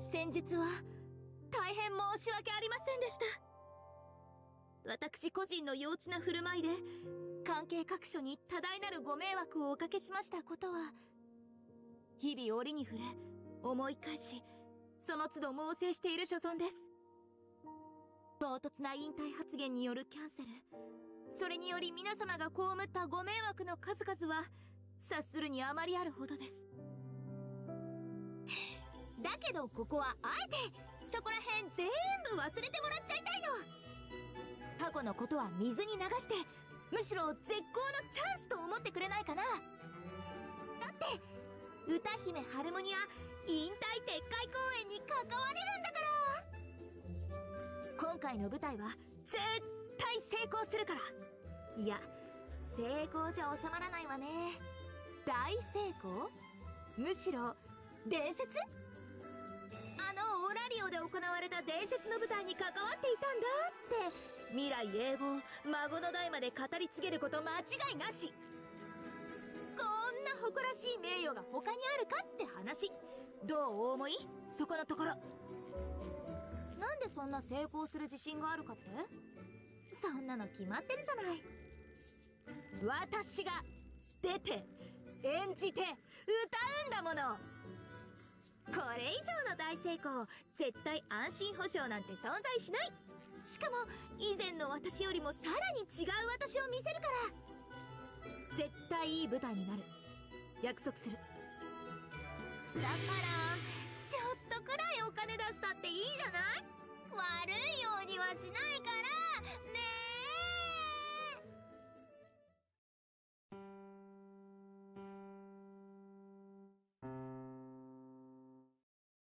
先日は大変申し訳ありませんでした。私個人の幼稚な振る舞いで関係各所に多大なるご迷惑をおかけしましたことは日々折に触れ思い返しその都度猛省している所存です。唐突な引退発言によるキャンセルそれにより皆様が被ったご迷惑の数々は察するにあまりあるほどです。けどここはあえてそこら辺全部忘れてもらっちゃいたいの。過去のことは水に流してむしろ絶好のチャンスと思ってくれないかな。だって歌姫ハルモニア引退撤回公演に関われるんだから。今回の舞台は絶対成功するから。いや成功じゃ収まらないわね。大成功？むしろ伝説？行われた伝説の舞台に関わっていたんだって。未来永劫孫の代まで語り継げること間違いなし。こんな誇らしい名誉が他にあるかって話。どうお思い？そこのところ。なんでそんな成功する自信があるかって？そんなの決まってるじゃない。私が出て演じて歌うんだものこれ以上の大成功絶対安心保証なんて存在しない。しかも以前の私よりもさらに違う私を見せるから。絶対いい舞台になる。約束する。だからちょっとくらいお金出したっていいじゃない。悪いようにはしないか